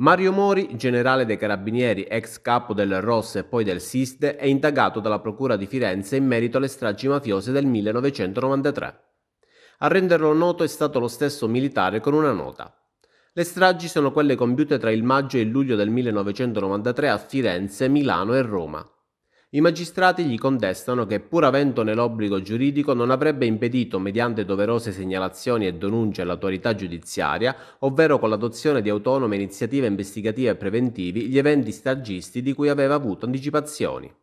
Mario Mori, generale dei carabinieri, ex capo del ROS e poi del SISDE, è indagato dalla Procura di Firenze in merito alle stragi mafiose del 1993. A renderlo noto è stato lo stesso militare con una nota. Le stragi sono quelle compiute tra il maggio e il luglio del 1993 a Firenze, Milano e Roma. I magistrati gli contestano che, pur avendone l'obbligo giuridico, non avrebbe impedito, mediante doverose segnalazioni e denunce all'autorità giudiziaria, ovvero con l'adozione di autonome iniziative investigative e preventivi, gli eventi stagisti di cui aveva avuto anticipazioni.